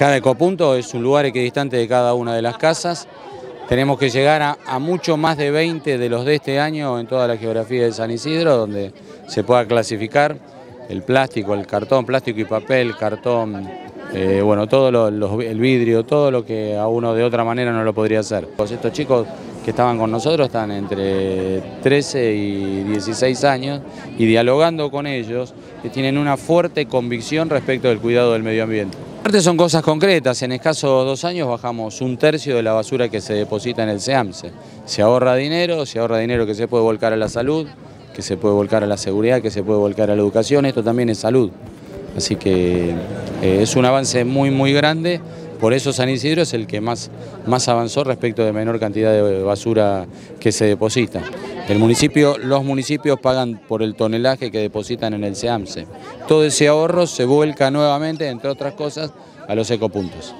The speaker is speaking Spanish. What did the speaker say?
Cada ecopunto es un lugar equidistante de cada una de las casas. Tenemos que llegar a, mucho más de 20 de los de este año en toda la geografía de San Isidro, donde se pueda clasificar el plástico, el cartón, plástico y papel, cartón, eh, bueno, todo el vidrio, todo lo que a uno de otra manera no lo podría hacer. Pues estos chicos que estaban con nosotros están entre 13 y 16 años y dialogando con ellos tienen una fuerte convicción respecto del cuidado del medio ambiente. Aparte son cosas concretas, en escasos dos años bajamos un tercio de la basura que se deposita en el SEAMSE. Se ahorra dinero, se ahorra dinero que se puede volcar a la salud, que se puede volcar a la seguridad, que se puede volcar a la educación, esto también es salud. Así que eh, es un avance muy muy grande, por eso San Isidro es el que más, más avanzó respecto de menor cantidad de basura que se deposita. El municipio, los municipios pagan por el tonelaje que depositan en el SEAMSE. Todo ese ahorro se vuelca nuevamente, entre otras cosas, a los ecopuntos.